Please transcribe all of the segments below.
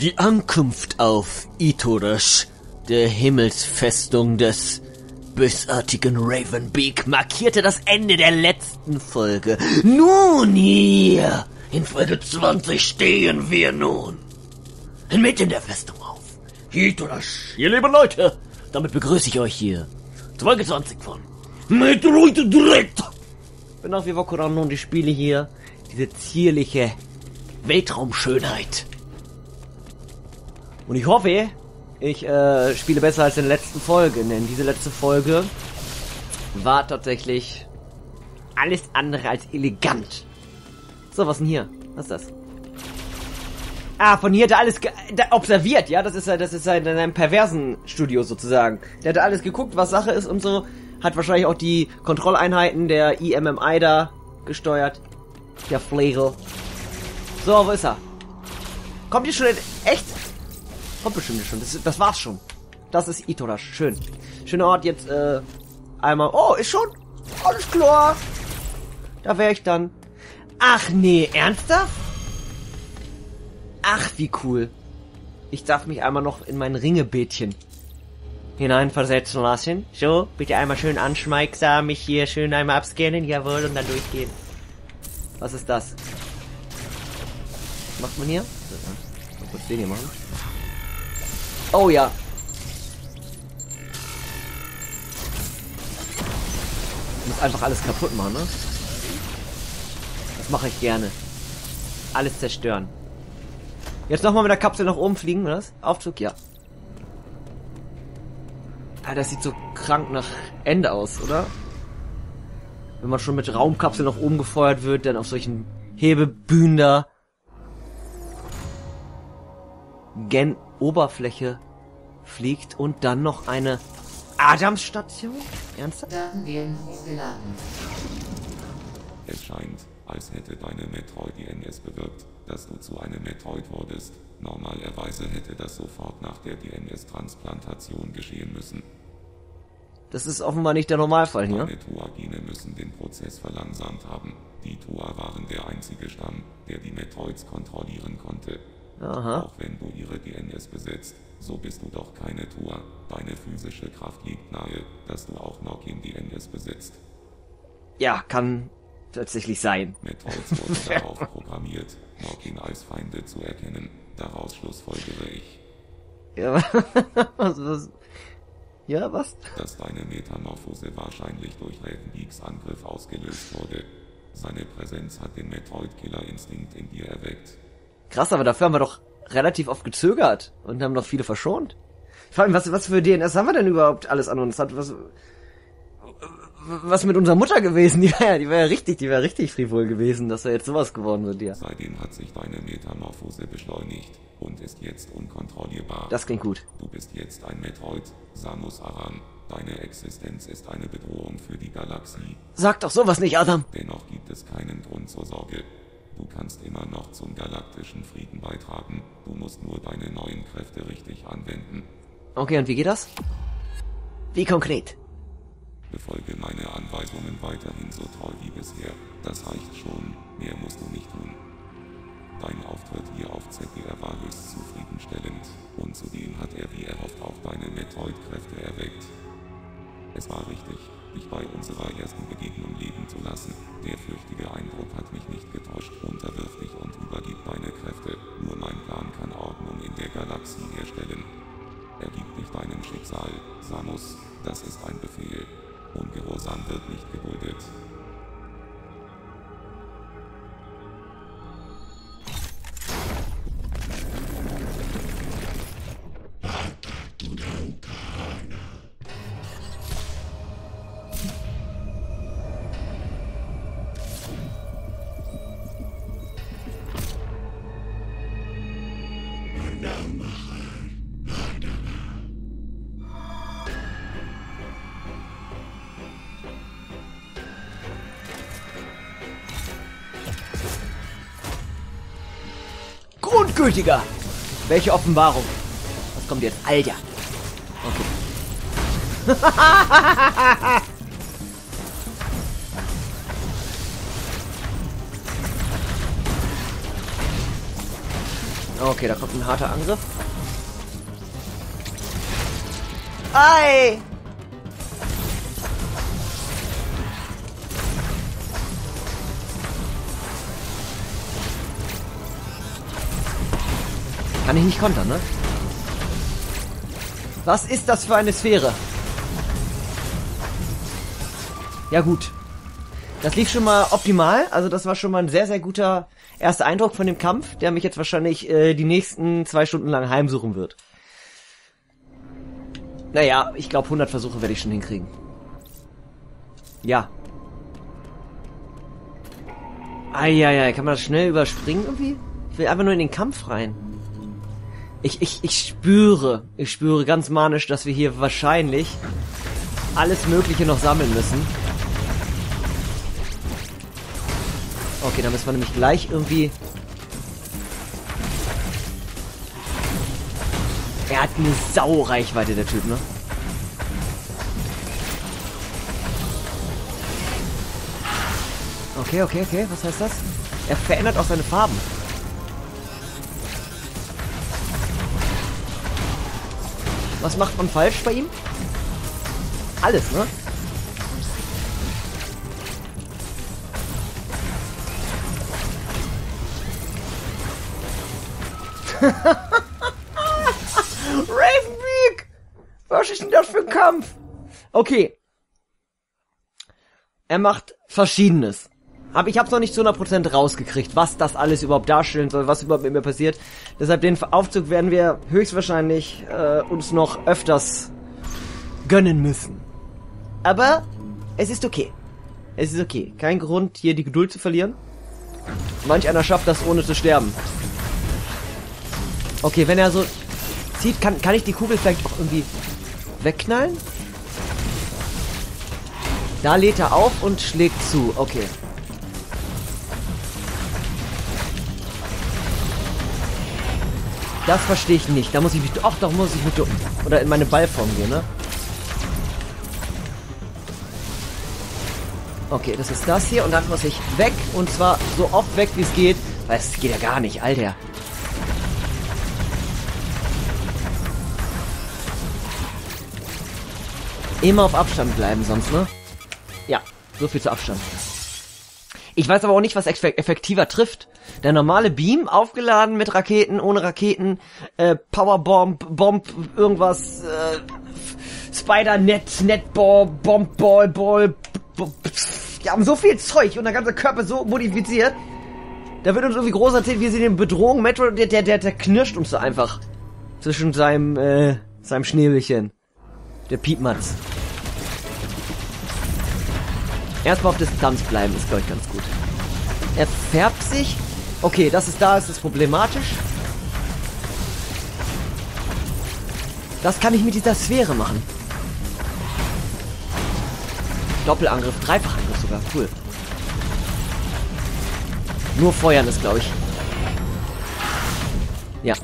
Die Ankunft auf Itorash, der Himmelsfestung des bösartigen Ravenbeak, markierte das Ende der letzten Folge. Nun hier, in Folge 20 stehen wir nun. Inmitten der Festung auf. Itorash, ihr lieben Leute, damit begrüße ich euch hier. Folge 20 von Metroid Dread. Bin auf Vivokuran und ich spiele hier diese zierliche Weltraumschönheit. Und ich hoffe, ich äh, spiele besser als in der letzten Folge, denn diese letzte Folge war tatsächlich alles andere als elegant. So, was denn hier? Was ist das? Ah, von hier hat er alles da observiert, ja? Das ist das ist in einem perversen Studio sozusagen. Der hat alles geguckt, was Sache ist und so. Hat wahrscheinlich auch die Kontrolleinheiten der IMMI da gesteuert. Der Flegel. So, wo ist er? Kommt ihr schon. Echt? Kommt bestimmt schon. Das, das war's schon. Das ist Itorash. Schön. Schöner Ort jetzt, äh, einmal... Oh, ist schon? Alles klar. Da wäre ich dann. Ach nee, ernsthaft? Ach, wie cool. Ich darf mich einmal noch in mein Ringebeetchen hineinversetzen lassen. So, bitte einmal schön anschmeigsam mich hier schön einmal abscannen. Jawohl, und dann durchgehen. Was ist das? Was macht man hier? Mal kurz hier machen. Oh ja. Muss einfach alles kaputt machen, ne? Das mache ich gerne. Alles zerstören. Jetzt nochmal mit der Kapsel nach oben fliegen, oder was? Aufzug, ja. Ah, das sieht so krank nach Ende aus, oder? Wenn man schon mit Raumkapsel nach oben gefeuert wird, dann auf solchen Hebebühnen da. Gen Oberfläche fliegt und dann noch eine Adamsstation? Ernsthaft? Es scheint, als hätte deine Metroid die NS bewirkt, dass du zu einem Metroid wurdest. Normalerweise hätte das sofort nach der DNS-Transplantation geschehen müssen. Das ist offenbar nicht der Normalfall hier. Deine Tua-Gene müssen den Prozess verlangsamt haben. Die Tua waren der einzige Stamm, der die Metroids kontrollieren konnte. Aha. Auch wenn du ihre DNS besitzt, so bist du doch keine Tua. Deine physische Kraft liegt nahe, dass du auch Nokin DNS besitzt. Ja, kann tatsächlich sein. Metroids wurden darauf programmiert, Nokin als Feinde zu erkennen. Daraus schlussfolgere ich, Ja, was, was? Ja, was? dass deine Metamorphose wahrscheinlich durch Ravenbeaks Angriff ausgelöst wurde. Seine Präsenz hat den Metroid-Killer-Instinkt in dir erweckt. Krass, aber dafür haben wir doch relativ oft gezögert und haben noch viele verschont. Vor allem, was, was für DNS haben wir denn überhaupt alles an uns? Hat was, was mit unserer Mutter gewesen? Die wäre ja, die wäre ja richtig, die wäre richtig frivol gewesen, dass er jetzt sowas geworden wird, ja. Seitdem hat sich deine Metamorphose beschleunigt und ist jetzt unkontrollierbar. Das klingt gut. Du bist jetzt ein Metroid, Samus Aran. Deine Existenz ist eine Bedrohung für die Galaxie. Sag doch sowas nicht, Adam. Dennoch gibt es keinen Grund zur Sorge. Du kannst immer noch zum galaktischen Frieden beitragen. Du musst nur deine neuen Kräfte richtig anwenden. Okay, und wie geht das? Wie konkret? Befolge meine Anweisungen weiterhin so treu wie bisher. Das reicht schon, mehr musst du nicht tun. Dein Auftritt hier auf ZDR war höchst zufriedenstellend und zudem hat er wie erhofft auch deine Metroid-Kräfte erweckt. Es war richtig, dich bei unserer ersten Begegnung leben zu lassen. Der flüchtige Eindruck hat mich nicht getäuscht. Unterwirf dich und übergib deine Kräfte. Nur mein Plan kann Ordnung in der Galaxie herstellen. Ergib dich deinem Schicksal, Samus. Das ist ein Befehl. Ungehorsam wird nicht geduldet. Grundgültiger! Welche Offenbarung? Was kommt jetzt? Alter! Okay. Okay, da kommt ein harter Angriff. Ei! Ich nicht kontern, ne? Was ist das für eine Sphäre? Ja gut. Das lief schon mal optimal. Also das war schon mal ein sehr, sehr guter erster Eindruck von dem Kampf, der mich jetzt wahrscheinlich äh, die nächsten zwei Stunden lang heimsuchen wird. Naja, ich glaube 100 Versuche werde ich schon hinkriegen. Ja. Eieiei, kann man das schnell überspringen irgendwie? Ich will einfach nur in den Kampf rein. Ich, ich, ich spüre, ich spüre ganz manisch, dass wir hier wahrscheinlich alles Mögliche noch sammeln müssen. Okay, dann müssen wir nämlich gleich irgendwie... Er hat eine Sau-Reichweite, der Typ, ne? Okay, okay, okay. Was heißt das? Er verändert auch seine Farben. Was macht man falsch bei ihm? Alles, ne? Ravenbeak! Was ist denn das für ein Kampf? Okay. Er macht Verschiedenes. Aber ich habe noch nicht zu 100% rausgekriegt, was das alles überhaupt darstellen soll, was überhaupt mit mir passiert. Deshalb den Aufzug werden wir höchstwahrscheinlich äh, uns noch öfters gönnen müssen. Aber es ist okay. Es ist okay. Kein Grund, hier die Geduld zu verlieren. Manch einer schafft das, ohne zu sterben. Okay, wenn er so zieht, kann, kann ich die Kugel vielleicht auch irgendwie wegknallen? Da lädt er auf und schlägt zu. Okay. Das verstehe ich nicht. Da muss ich mich... Ach, doch muss ich mich... Oder in meine Ballform gehen, ne? Okay, das ist das hier. Und dann muss ich weg. Und zwar so oft weg, wie es geht. Weil es geht ja gar nicht, Alter. Immer auf Abstand bleiben sonst, ne? Ja, so viel zu Abstand. Ich weiß aber auch nicht, was effektiver trifft. Der normale Beam, aufgeladen mit Raketen, ohne Raketen, äh, Powerbomb, Bomb, irgendwas, äh, Spider-Net, Netball, Bomball, Ball, die haben so viel Zeug und der ganze Körper so modifiziert. Da wird uns irgendwie groß erzählt, wir sind in Bedrohung. Metro, der, der, der, der knirscht uns so einfach. Zwischen seinem, äh, seinem Schnäbelchen. Der Piepmatz. Erstmal auf Distanz bleiben ist, glaube ich, ganz gut. Er färbt sich. Okay, das ist da, ist es problematisch. Das kann ich mit dieser Sphäre machen. Doppelangriff, Dreifachangriff sogar. Cool. Nur feuern ist, glaube ich. Ja.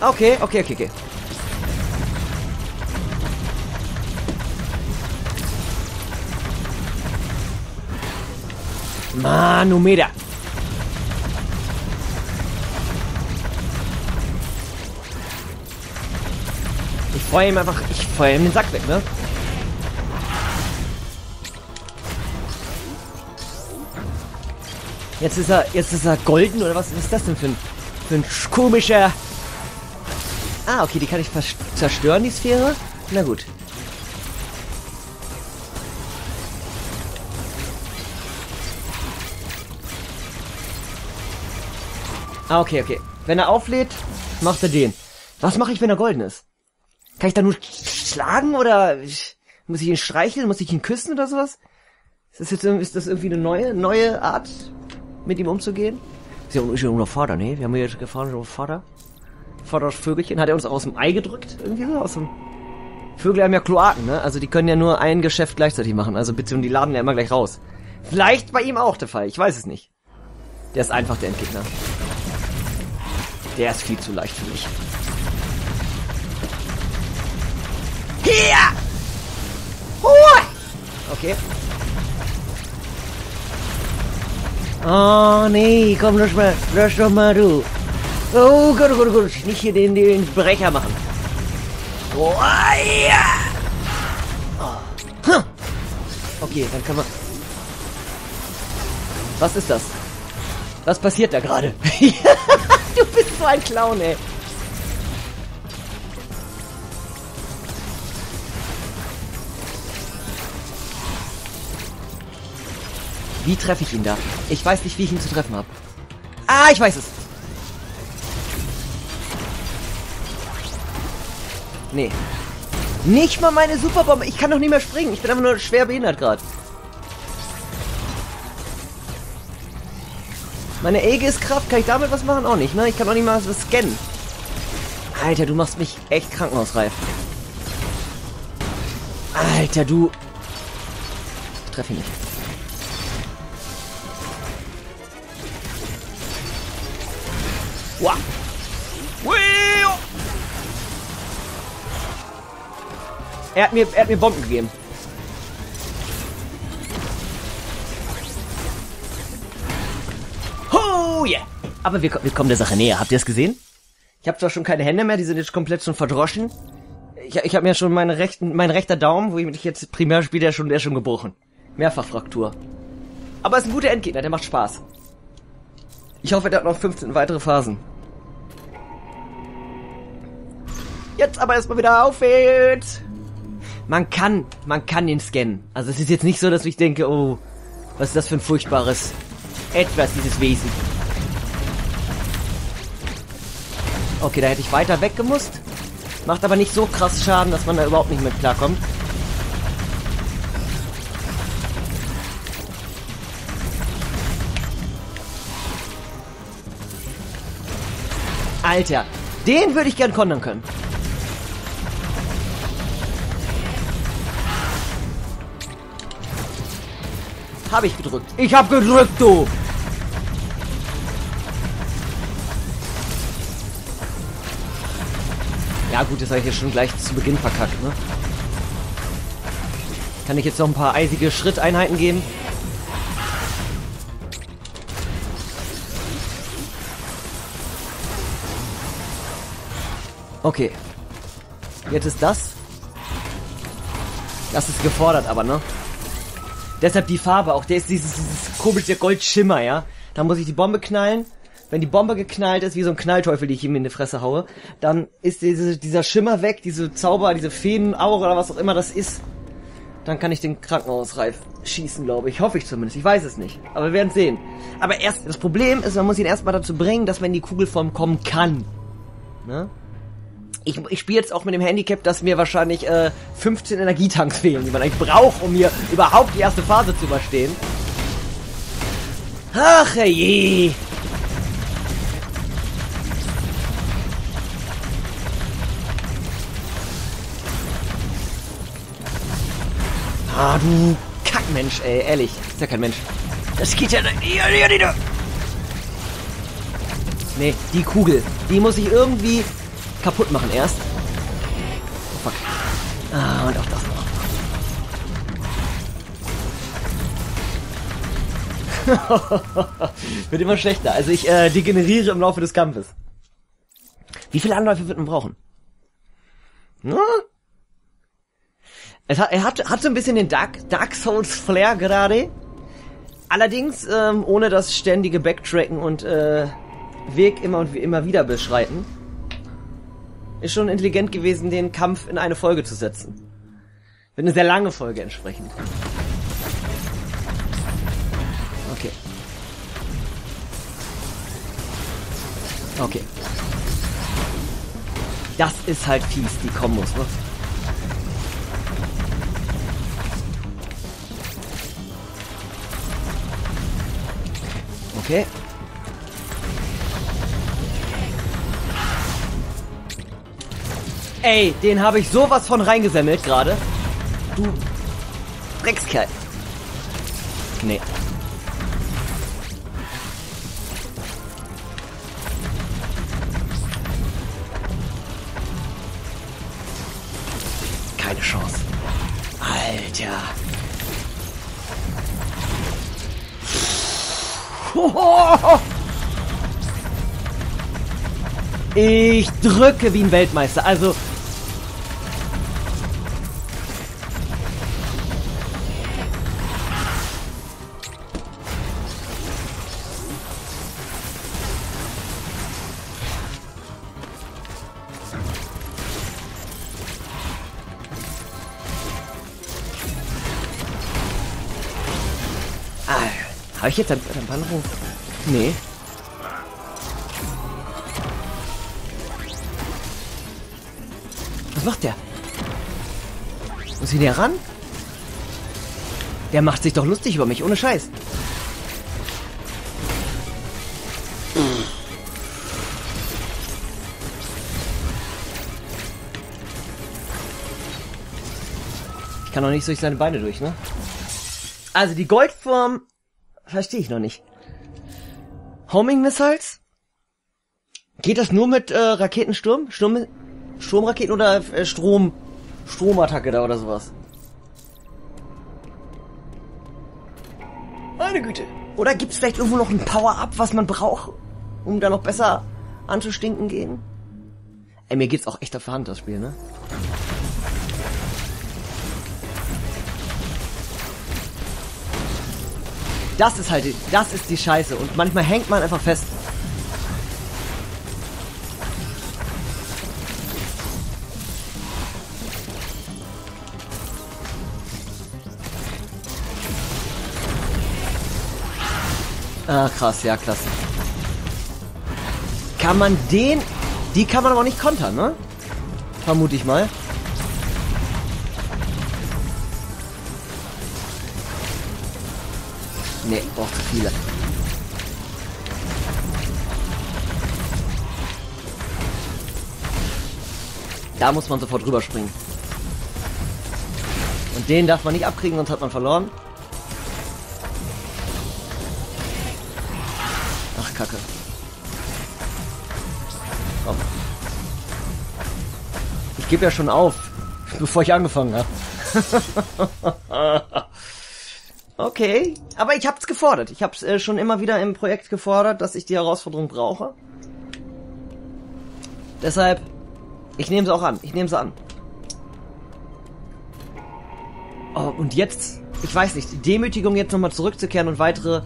Okay, okay, okay, okay. Manometer. Ich freue ihm einfach, ich freue ihm den Sack weg, ne? Jetzt ist er, jetzt ist er golden oder was ist das denn für ein, für ein komischer... Ah, okay, die kann ich zerstören, die Sphäre. Na gut. Ah, okay, okay. Wenn er auflädt, macht er den. Was mache ich, wenn er golden ist? Kann ich da nur schlagen oder muss ich ihn streicheln? Muss ich ihn küssen oder sowas? Ist das jetzt ist das irgendwie eine neue, neue Art, mit ihm umzugehen? Ist ja schon unser Vater, ne? Wir haben hier gefahren, unser Vater. Vaters Vögelchen. Hat er uns aus dem Ei gedrückt? Irgendwie so? Aus dem Vögel haben ja Kloaken, ne? Also die können ja nur ein Geschäft gleichzeitig machen. Also beziehungsweise die laden ja immer gleich raus. Vielleicht bei ihm auch der Fall. Ich weiß es nicht. Der ist einfach der Endgegner. Der ist viel zu leicht für mich. Hier! Ruhe! Okay. Oh nee, komm, lösch mal, lösch doch mal du. Oh Gott, oh Gott. Nicht hier den, den Brecher machen. Oh, ja. Oh. Okay, dann können wir... Was ist das? Was passiert da gerade? so ein Clown, ey. Wie treffe ich ihn da? Ich weiß nicht, wie ich ihn zu treffen habe. Ah, ich weiß es. Nee. Nicht mal meine Superbombe. Ich kann doch nicht mehr springen. Ich bin einfach nur schwer behindert gerade. Meine Aegis-Kraft, kann ich damit was machen? Auch nicht, ne? Ich kann auch nicht mal was scannen. Alter, du machst mich echt krankenhausreif. Alter, du... Ich treffe ihn nicht. Wow. Er hat mir, er hat mir Bomben gegeben. Aber wir, wir kommen der Sache näher. Habt ihr es gesehen? Ich habe zwar schon keine Hände mehr, die sind jetzt komplett schon verdroschen. Ich, ich habe mir schon meine rechten, mein rechter Daumen, wo ich mich jetzt primär spiele, der schon, der schon gebrochen. Mehrfachfraktur. Aber es ist ein guter Endgegner, der macht Spaß. Ich hoffe, der hat noch 15 weitere Phasen. Jetzt aber erstmal wieder aufwärts. Man kann, man kann den scannen. Also es ist jetzt nicht so, dass ich denke, oh, was ist das für ein furchtbares etwas, dieses Wesen. Okay, da hätte ich weiter weggemusst. Macht aber nicht so krass Schaden, dass man da überhaupt nicht mit klarkommt. Alter, den würde ich gern kontern können. Habe ich gedrückt. Ich habe gedrückt, du! Ja gut, das habe ich jetzt schon gleich zu Beginn verkackt, ne? Kann ich jetzt noch ein paar eisige Schritteinheiten geben? Okay. Jetzt ist das. Das ist gefordert aber, ne? Deshalb die Farbe auch. Der ist dieses, dieses komische Goldschimmer, ja? Da muss ich die Bombe knallen. Wenn die Bombe geknallt ist, wie so ein Knallteufel, die ich ihm in die Fresse haue, dann ist diese, dieser Schimmer weg, diese Zauber, diese Feenaura oder was auch immer das ist. Dann kann ich den Krankenhausreif schießen, glaube ich. Hoffe ich zumindest. Ich weiß es nicht. Aber wir werden sehen. Aber erst, das Problem ist, man muss ihn erstmal dazu bringen, dass man in die Kugelform kommen kann. Ne? ich, ich spiele jetzt auch mit dem Handicap, dass mir wahrscheinlich äh, 15 Energietanks fehlen, die man eigentlich braucht, um hier überhaupt die erste Phase zu überstehen. Ach je. Ah, du Kackmensch, ey, ehrlich. Ist ja kein Mensch. Das geht ja. Nee, die Kugel. Die muss ich irgendwie kaputt machen erst. Oh, fuck. Ah, und auch das noch. wird immer schlechter. Also ich äh, degeneriere im Laufe des Kampfes. Wie viele Anläufe wird man brauchen? Hm? Es hat, er hat, hat so ein bisschen den Dark, Dark Souls Flair gerade. Allerdings ähm, ohne das ständige Backtracken und äh, Weg immer und immer wieder beschreiten ist schon intelligent gewesen, den Kampf in eine Folge zu setzen. Wird eine sehr lange Folge entsprechend. Okay. Okay. Das ist halt fies, die Kombos, ne? Okay. Ey, den habe ich sowas von reingesammelt gerade. Du Dreckskerl. Nee. Ich drücke wie ein Weltmeister. Also. Ah, habe ich jetzt einen, Bannerung? Nee. Was macht der? Muss ich näher ran? Der macht sich doch lustig über mich, ohne Scheiß. Ich kann doch nicht durch seine Beine durch, ne? Also die Goldform verstehe ich noch nicht. Homing Missiles? Geht das nur mit äh, Raketensturm? Sturm, Sturmraketen oder äh, Strom Stromattacke da oder sowas? Meine Güte. Oder gibt's vielleicht irgendwo noch ein Power-Up, was man braucht, um da noch besser anzustinken gehen? Ey, mir geht's auch echt auf der Hand, das Spiel, ne? Das ist halt, die- das ist die Scheiße. Und manchmal hängt man einfach fest. Ah, krass, ja, klasse. Kann man den... Die kann man aber nicht kontern, ne? Vermute ich mal. Nee, braucht zu viele. Da muss man sofort rüberspringen. Und den darf man nicht abkriegen, sonst hat man verloren. Ach, Kacke. Komm. Ich gebe ja schon auf, bevor ich angefangen habe. Okay, aber ich hab's gefordert. Ich hab's äh, schon immer wieder im Projekt gefordert, dass ich die Herausforderung brauche. Deshalb, ich nehme sie auch an. Ich nehme sie an. Oh, und jetzt, ich weiß nicht, die Demütigung jetzt nochmal zurückzukehren und weitere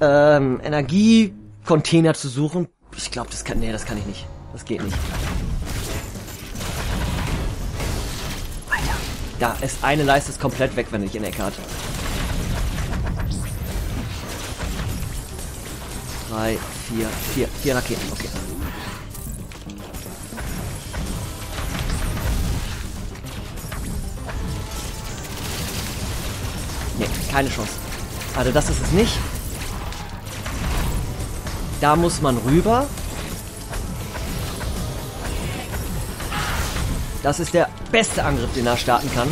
ähm, Energiecontainer zu suchen. Ich glaube, das kann, nee, das kann ich nicht. Das geht nicht. Alter, da ist eine Leiste ist komplett weg, wenn ich in der hatte. Drei, vier, vier, vier Raketen, okay. Nee, keine Chance. Also das ist es nicht. Da muss man rüber. Das ist der beste Angriff, den er starten kann.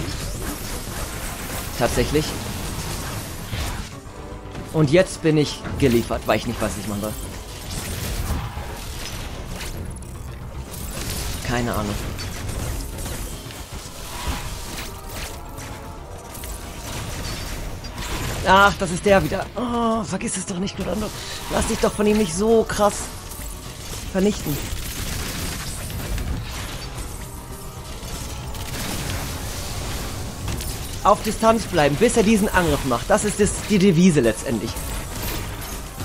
Tatsächlich. Und jetzt bin ich geliefert, weil ich nicht weiß, was ich machen soll. Keine Ahnung. Ach, das ist der wieder. Oh, vergiss es doch nicht, Rolando. Lass dich doch von ihm nicht so krass vernichten. Auf Distanz bleiben, bis er diesen Angriff macht. Das ist das, die Devise letztendlich.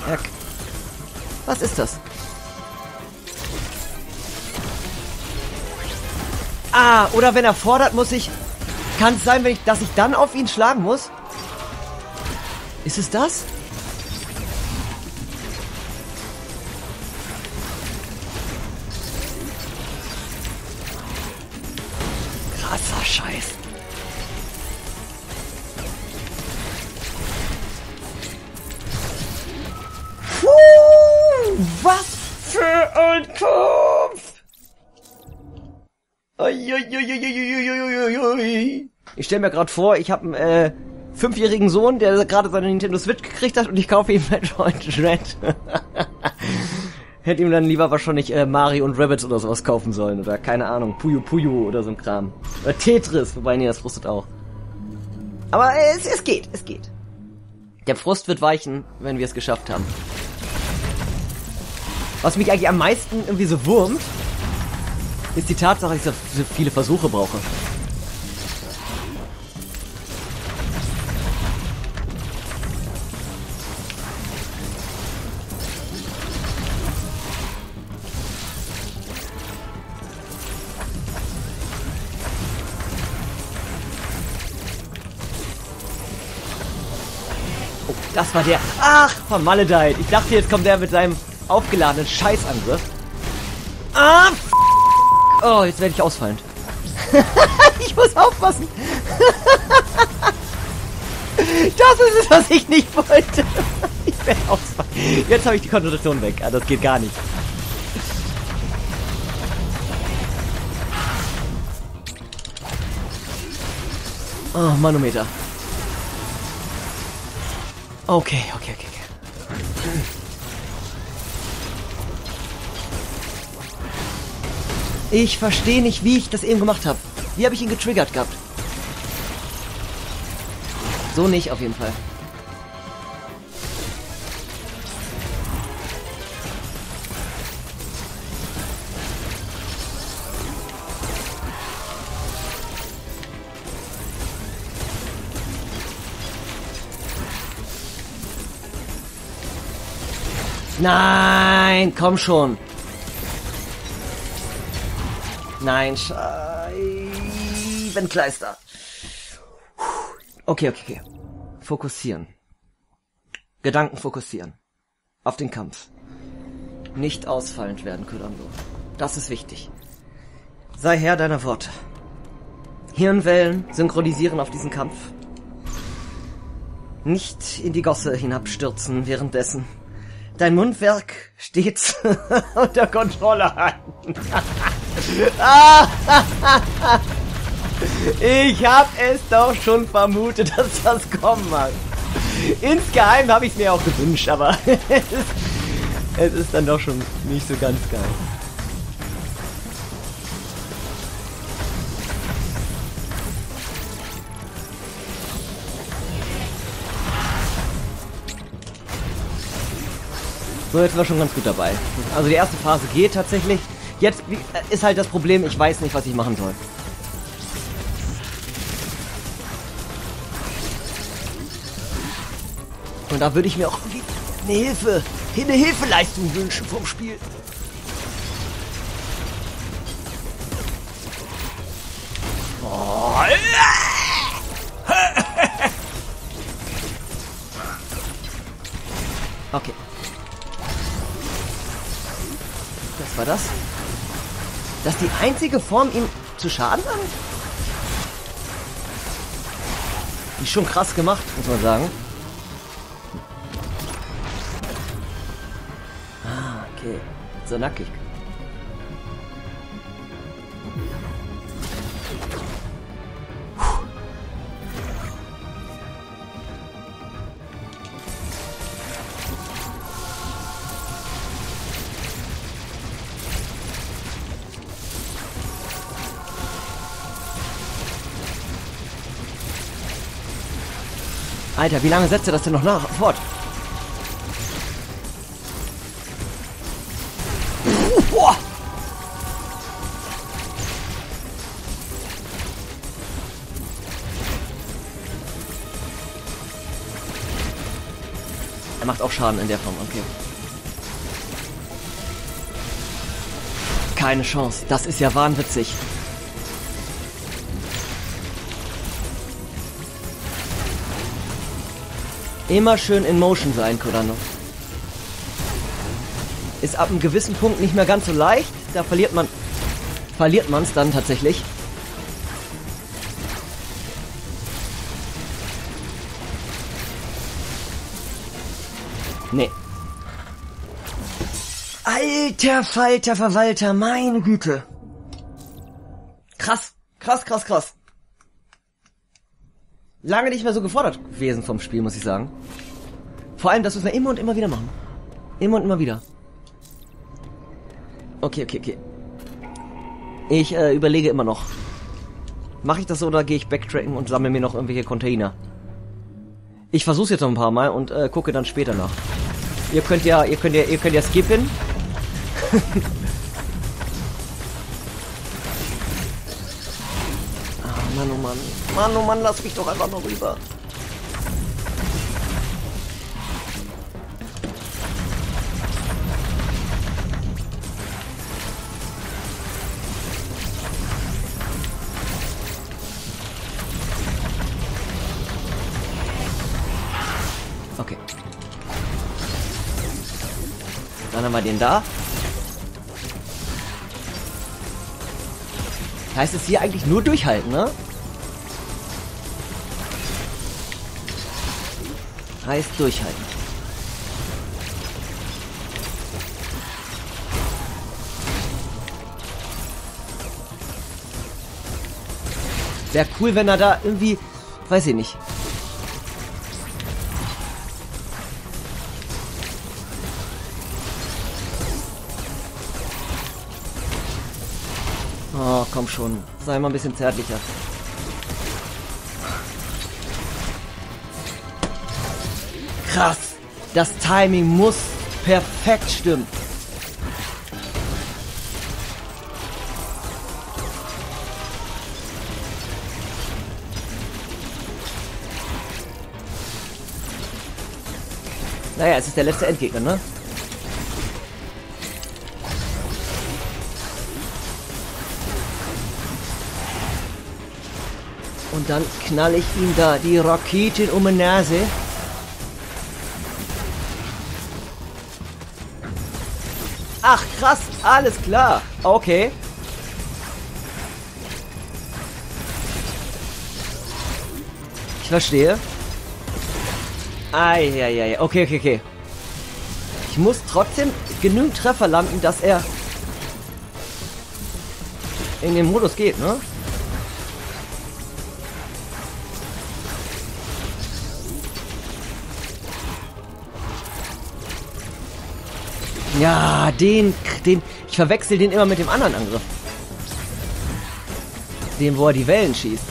Ja, k- Was ist das? Ah, oder wenn er fordert, muss ich... Kann es sein, wenn ich, dass ich dann auf ihn schlagen muss? Ist es das? Krasser Scheiß. Ich stelle mir gerade vor, ich habe einen äh, fünfjährigen Sohn, der gerade seine Nintendo Switch gekriegt hat und ich kaufe ihm Metroid Dread. Hätte ihm dann lieber wahrscheinlich äh, Mario und Rabbits oder sowas kaufen sollen oder keine Ahnung, Puyo Puyo oder so ein Kram. Oder Tetris, wobei nee, das frustet auch. Aber äh, es, es geht, es geht. Der Frust wird weichen, wenn wir es geschafft haben. Was mich eigentlich am meisten irgendwie so wurmt, ist die Tatsache, dass ich so viele Versuche brauche. Oh, das war der. Ach, vermaledeit. Ich dachte, jetzt kommt der mit seinem aufgeladenen Scheißangriff. Ah, Oh, jetzt werde ich ausfallend. ich muss aufpassen. das ist es, was ich nicht wollte. ich werde ausfallen. Jetzt habe ich die Konzentration weg. Ah, das geht gar nicht. Oh, Manometer. Okay, okay, okay, okay. Ich verstehe nicht, wie ich das eben gemacht habe. Wie habe ich ihn getriggert gehabt? So nicht, auf jeden Fall. Nein, komm schon. Nein, Scheibenkleister. Okay, okay, okay. Fokussieren. Gedanken fokussieren. Auf den Kampf. Nicht ausfallend werden, Kurando. Das ist wichtig. Sei Herr deiner Worte. Hirnwellen synchronisieren auf diesen Kampf. Nicht in die Gosse hinabstürzen währenddessen. Dein Mundwerk stets unter Kontrolle halten. ich hab es doch schon vermutet, dass das kommen mag. Insgeheim habe ich es mir auch gewünscht, aber es ist dann doch schon nicht so ganz geil. So, jetzt wir schon ganz gut dabei. Also die erste Phase geht tatsächlich. Jetzt ist halt das Problem, ich weiß nicht, was ich machen soll. Und da würde ich mir auch eine Hilfe, eine Hilfeleistung wünschen vom Spiel. Oh. Okay. Was war das? Das die einzige Form, ihm zu schaden an? Ist schon krass gemacht, muss man sagen. Ah, okay. So nackig. Alter, wie lange setzt er das denn noch nach fort? boah! Er macht auch Schaden in der Form, okay. Keine Chance. Das ist ja wahnwitzig. Immer schön in Motion sein, Kodano. Ist ab einem gewissen Punkt nicht mehr ganz so leicht. Da verliert man verliert man es dann tatsächlich. Nee. Alter Falter Verwalter, meine Güte. Krass, krass, krass, krass lange nicht mehr so gefordert gewesen vom Spiel, muss ich sagen. Vor allem, das müssen wir immer und immer wieder machen. Immer und immer wieder. Okay, okay, okay. Ich äh, überlege immer noch. Mache ich das so oder gehe ich backtracken und sammle mir noch irgendwelche Container? Ich versuche jetzt noch ein paar Mal und äh, gucke dann später nach. Ihr könnt ja, ihr könnt ja, ihr könnt ja skippen Mann, oh Mann. Mann, oh Mann, lass mich doch einfach noch rüber. Okay. Dann haben wir den da. Heißt es hier eigentlich nur durchhalten, ne? Heißt durchhalten. Wäre cool, wenn er da irgendwie, weiß ich nicht, Oh, komm schon. Sei mal ein bisschen zärtlicher. Krass. Das Timing muss perfekt stimmen. Naja, es ist der letzte Endgegner, ne? Und dann knall ich ihm da die Raketen um die Nase. Alles klar. Okay. Ich verstehe. Eieiei. Okay, okay, okay. Ich muss trotzdem genügend Treffer landen, dass er in den Modus geht, ne? Ja, den, den, ich verwechsel den immer mit dem anderen Angriff. Dem, wo er die Wellen schießt.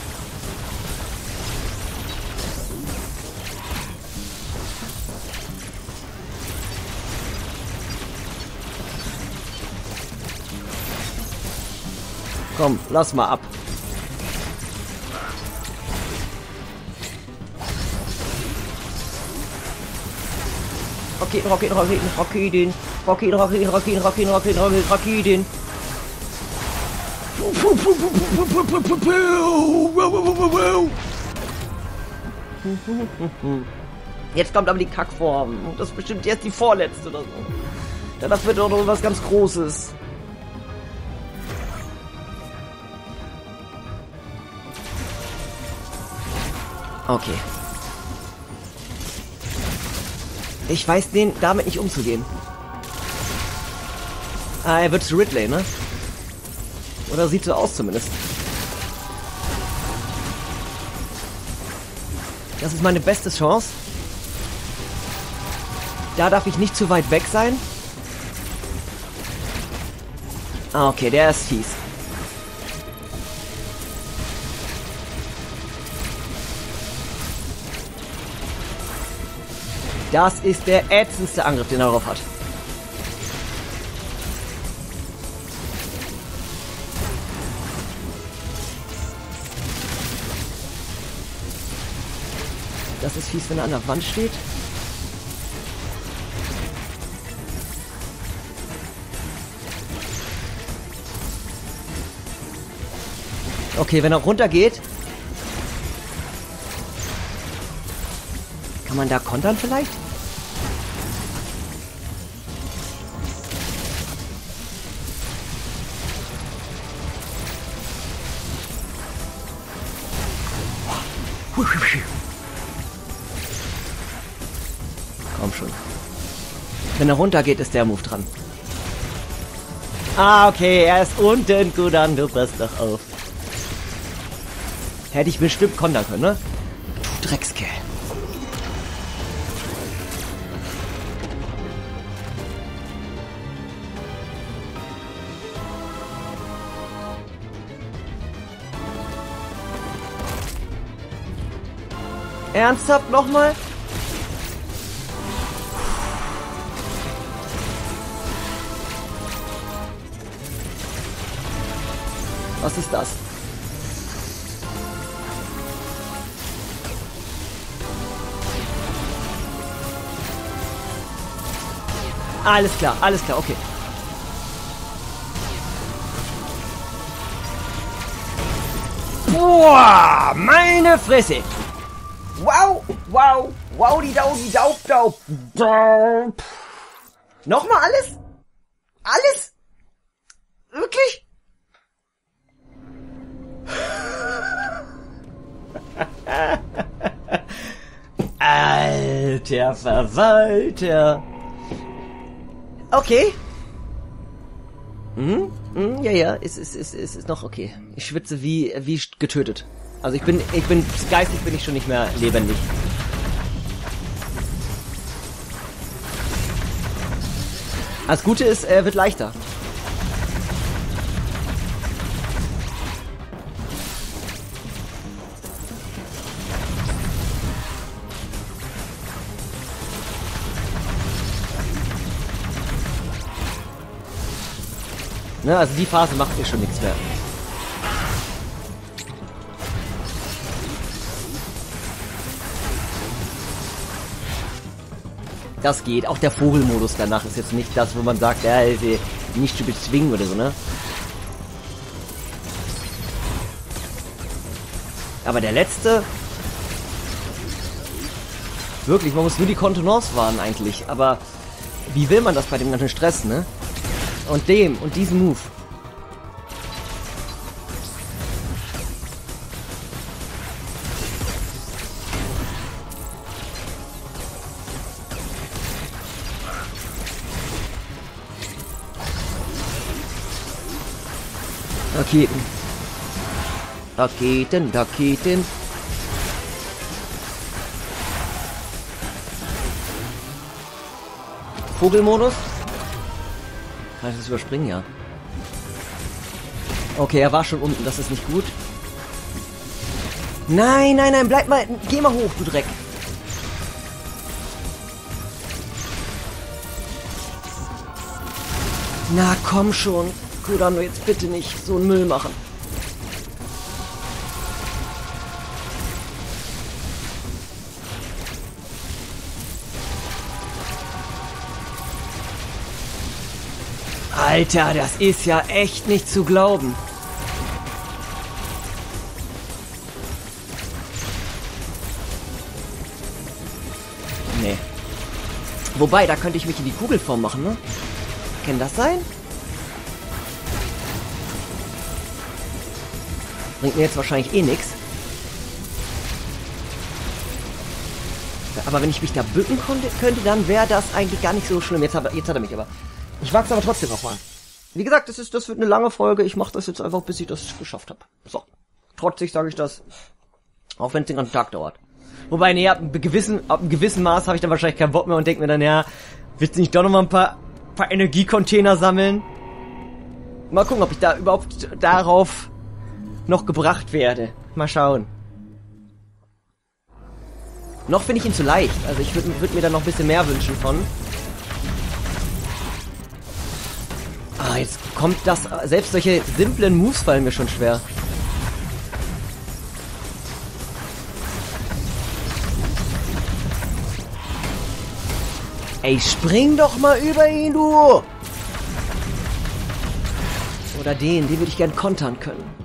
Komm, lass mal ab. Raketen, Raketen, Raketen, Raketen. Raketen, Raketen, Raketen, Raketen, Raketen, Raketen, Raketen. Jetzt kommt aber die Kackform. Das ist bestimmt jetzt die vorletzte oder so. Danach wird doch noch was ganz Großes. Okay. Ich weiß den damit nicht umzugehen. Ah, er wird zu Ridley, ne? Oder sieht so aus zumindest. Das ist meine beste Chance. Da darf ich nicht zu weit weg sein. Ah, okay, der ist fies. Das ist der ätzendste Angriff, den er darauf hat. Das ist fies, wenn er an der Wand steht. Okay, wenn er runtergeht. Kann man da kontern vielleicht? Wenn er runtergeht, ist der Move dran. Ah, okay, er ist unten. Gut an, du passt doch auf. Hätte ich bestimmt kontern können, ne? Du Dreckskerl. Ernsthaft nochmal? Was ist das? Alles klar, alles klar, okay. Boah, meine Fresse. Wow, wow, wow, die Dau, die Daub, Daub. Daub. Nochmal alles? Alles? Alter Verwalter. Okay. Hm? hm, ja, ja, ist, ist, ist, ist, ist noch okay. Ich schwitze wie, wie getötet. Also ich bin, ich bin, geistig bin ich schon nicht mehr lebendig. Das Gute ist, er wird leichter. Ne, also die Phase macht mir schon nichts mehr. Das geht. Auch der Vogelmodus danach ist jetzt nicht das, wo man sagt, ja, nicht zu bezwingen oder so, ne? Aber der letzte... Wirklich, man muss nur die Kontenance wahren eigentlich. Aber wie will man das bei dem ganzen Stress, ne? Und dem und diesem Move. Raketen. Raketen, Raketen. Vogelmodus? Kann ich das überspringen, ja. Okay, er war schon unten, das ist nicht gut. Nein, nein, nein, bleib mal, geh mal hoch, du Dreck. Na komm schon. Kurano, jetzt bitte nicht so einen Müll machen. Alter, das ist ja echt nicht zu glauben. Nee. Wobei, da könnte ich mich in die Kugelform machen, ne? Kann das sein? Bringt mir jetzt wahrscheinlich eh nichts. Aber wenn ich mich da bücken konnte, könnte, dann wäre das eigentlich gar nicht so schlimm. Jetzt hat, jetzt hat er mich aber. Ich wag's aber trotzdem nochmal. Wie gesagt, das, ist, das wird eine lange Folge. Ich mache das jetzt einfach, bis ich das geschafft habe. So. Trotzig sage ich das. Auch wenn es den ganzen Tag dauert. Wobei, nee, ab einem gewissen, ab einem gewissen Maß habe ich dann wahrscheinlich keinen Bock mehr und denke mir dann, ja, willst du nicht doch nochmal ein paar, paar Energiecontainer sammeln? Mal gucken, ob ich da überhaupt darauf noch gebracht werde. Mal schauen. Noch finde ich ihn zu leicht. Also ich würde würd mir da noch ein bisschen mehr wünschen von. Ah, jetzt kommt das... Selbst solche simplen Moves fallen mir schon schwer. Ey, spring doch mal über ihn, du! Oder den, den würde ich gern kontern können.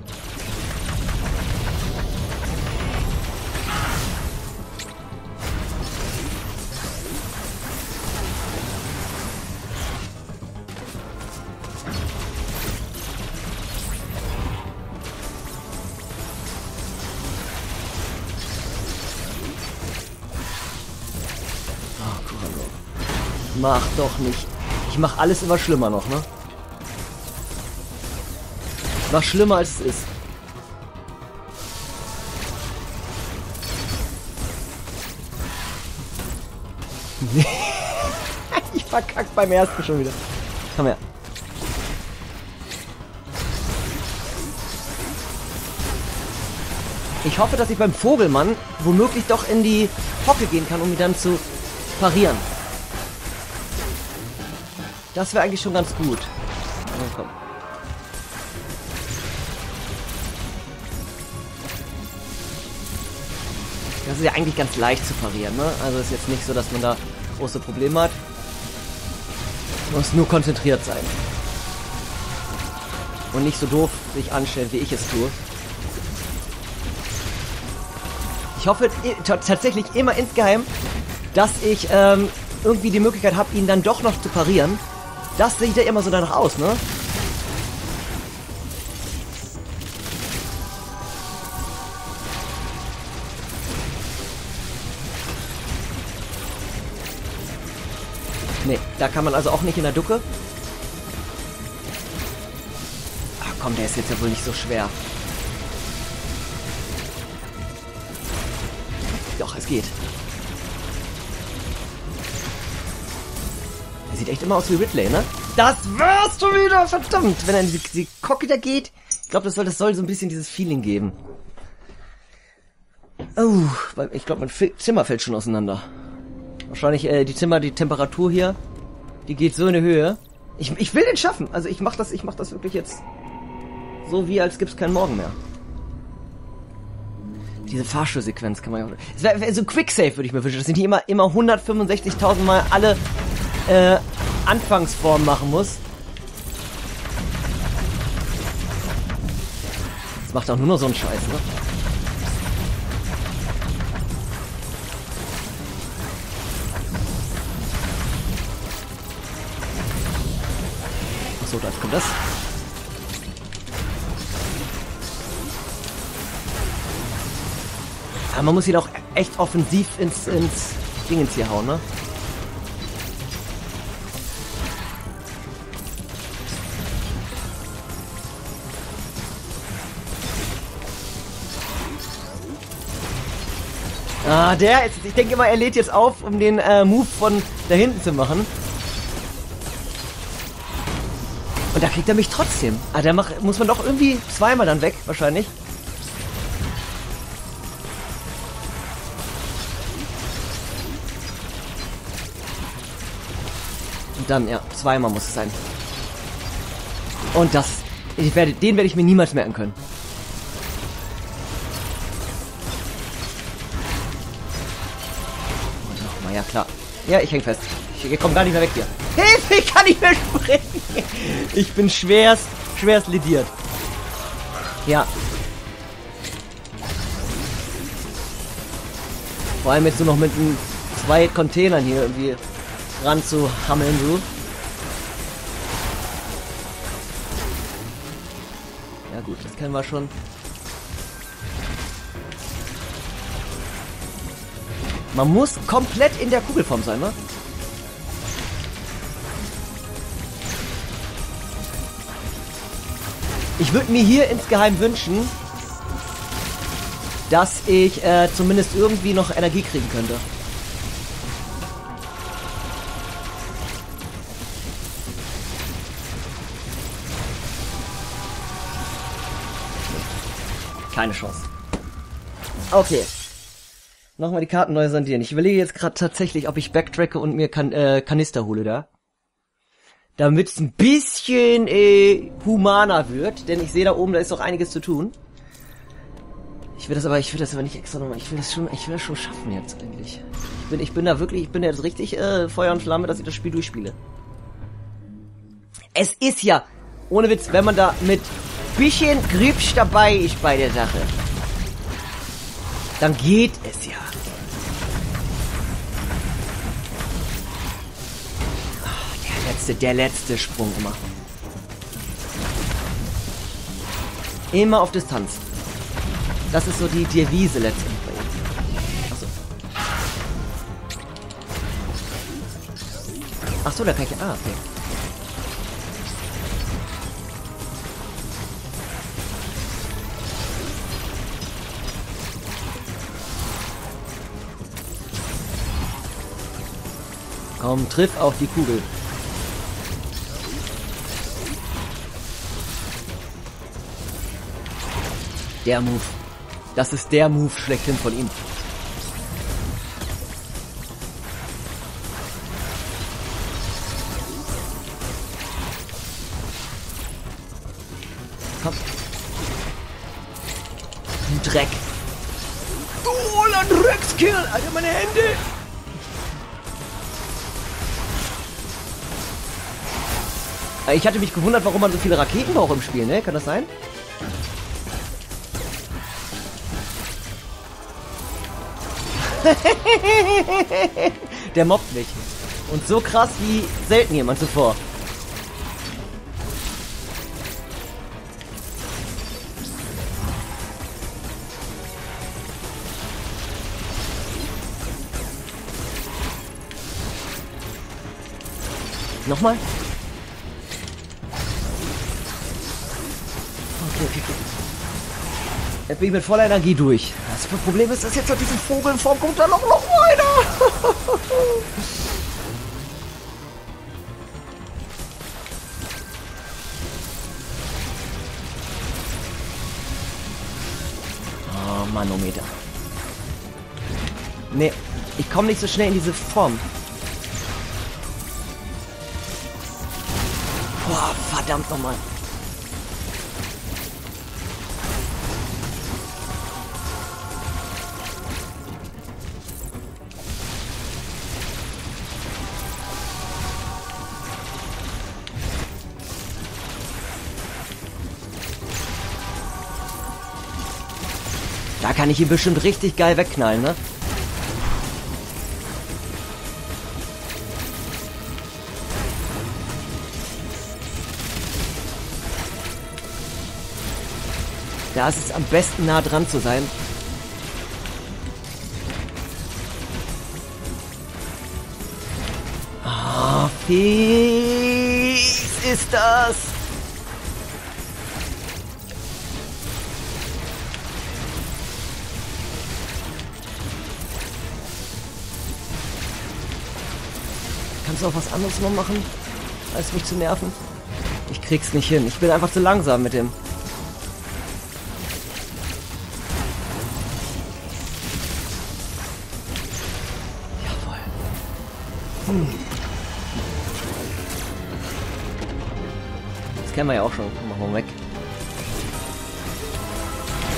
Mach doch nicht. Ich mach alles immer schlimmer noch, ne? Ich mach schlimmer als es ist. ich verkack beim ersten schon wieder. Komm her. Ich hoffe, dass ich beim Vogelmann womöglich doch in die Hocke gehen kann, um ihn dann zu parieren. Das wäre eigentlich schon ganz gut. Oh, komm. Das ist ja eigentlich ganz leicht zu parieren, ne? Also ist jetzt nicht so, dass man da große Probleme hat. Muss nur konzentriert sein. Und nicht so doof sich anstellen, wie ich es tue. Ich hoffe tatsächlich immer insgeheim, dass ich ähm, irgendwie die Möglichkeit habe, ihn dann doch noch zu parieren. Das sieht ja immer so danach aus, ne? Ne, da kann man also auch nicht in der Ducke. Ach komm, der ist jetzt ja wohl nicht so schwer. Doch, es geht. Er sieht echt immer aus wie Ridley, ne? Das wirst du wieder, verdammt! Wenn er in die, die Kocke da geht. Ich glaube, das soll, das soll so ein bisschen dieses Feeling geben. Oh, ich glaube, mein Zimmer fällt schon auseinander. Wahrscheinlich äh, die Zimmer, die Temperatur hier, die geht so in die Höhe. Ich, ich will den schaffen. Also ich mach das, ich mach das wirklich jetzt so wie als gibt's keinen Morgen mehr. Diese Fahrstuhlsequenz kann man ja. Es wäre wär so Quicksave würde ich mir wünschen, dass ich nicht immer immer 165.000 Mal alle äh, Anfangsformen machen muss. Das macht auch nur noch so einen Scheiß, ne? Achso, da kommt das. Aber man muss ihn auch echt offensiv ins, ins Dingens hier hauen, ne? Ah, der ist, ich denke immer, er lädt jetzt auf, um den äh, Move von da hinten zu machen. Und da kriegt er mich trotzdem. Ah, der macht, muss man doch irgendwie zweimal dann weg, wahrscheinlich. Und dann, ja, zweimal muss es sein. Und das, ich werde, den werde ich mir niemals merken können. Ja, ich häng fest. Ich komme gar nicht mehr weg hier. Hilfe, ich kann nicht mehr springen. Ich bin schwerst, schwerst lediert. Ja. Vor allem jetzt nur noch mit zwei Containern hier irgendwie ranzuhammeln, so. Ja gut, das kennen wir schon. Man muss komplett in der Kugelform sein, ne? Ich würde mir hier insgeheim wünschen, dass ich äh, zumindest irgendwie noch Energie kriegen könnte. Keine Chance. Okay. Nochmal die Karten neu sondieren. Ich überlege jetzt gerade tatsächlich, ob ich backtracke und mir kan äh, Kanister hole da. Damit es ein bisschen äh, humaner wird, denn ich sehe da oben, da ist doch einiges zu tun. Ich will das aber, ich will das aber nicht extra nochmal. Ich will das schon, ich will das schon schaffen jetzt eigentlich. Ich bin, ich bin da wirklich, ich bin jetzt richtig äh, Feuer und Flamme, dass ich das Spiel durchspiele. Es ist ja, ohne Witz, wenn man da mit bisschen Gripsch dabei ist bei der Sache, dann geht es letzte, der letzte Sprung immer. Immer auf Distanz. Das ist so die Devise letztendlich. Achso. Achso, da kann ich... Ah, okay. Komm, triff auf die Kugel. Der Move. Das ist der Move schlechthin von ihm. Komm. Dreck. Oh, Landrex-Kill! Alter, meine Hände! Ich hatte mich gewundert, warum man so viele Raketen braucht im Spiel, ne? Kann das sein? Der mobbt mich. Und so krass wie selten jemand zuvor. Nochmal? Okay, okay, okay. Jetzt bin ich mit voller Energie durch. Das Problem ist, dass jetzt auf diesen Vogel in Form kommt da noch, noch weiter. oh, Manometer. Nee, ich komme nicht so schnell in diese Form. Boah, verdammt nochmal. Kann ich ihn bestimmt richtig geil wegknallen, ne? Da ist es am besten nah dran zu sein. Ah, fies ist das. Kannst du auch was anderes mal machen, als mich zu nerven? Ich krieg's nicht hin. Ich bin einfach zu langsam mit dem. Hm. Das kennen wir ja auch schon. Machen wir weg.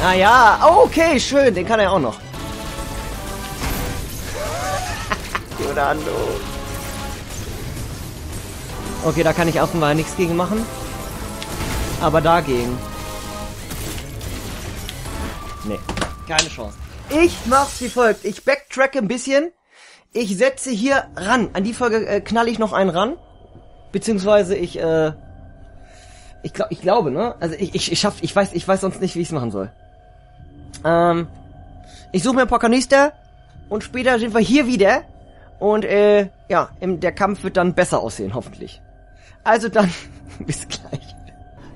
Ah ja, okay, schön. Den kann er auch noch. Jonando. Okay, da kann ich offenbar nichts gegen machen. Aber dagegen. Nee, keine Chance. Ich mach's wie folgt. Ich backtrack ein bisschen ich setze hier ran. An die Folge äh, knall ich noch einen ran. Beziehungsweise ich, äh, ich, glaub, ich glaube, ne? Also ich, ich, ich schaff, ich weiß, ich weiß sonst nicht, wie ich es machen soll. Ähm, ich suche mir ein paar Kanister und später sind wir hier wieder und äh, ja, im, der Kampf wird dann besser aussehen, hoffentlich. Also dann, bis gleich.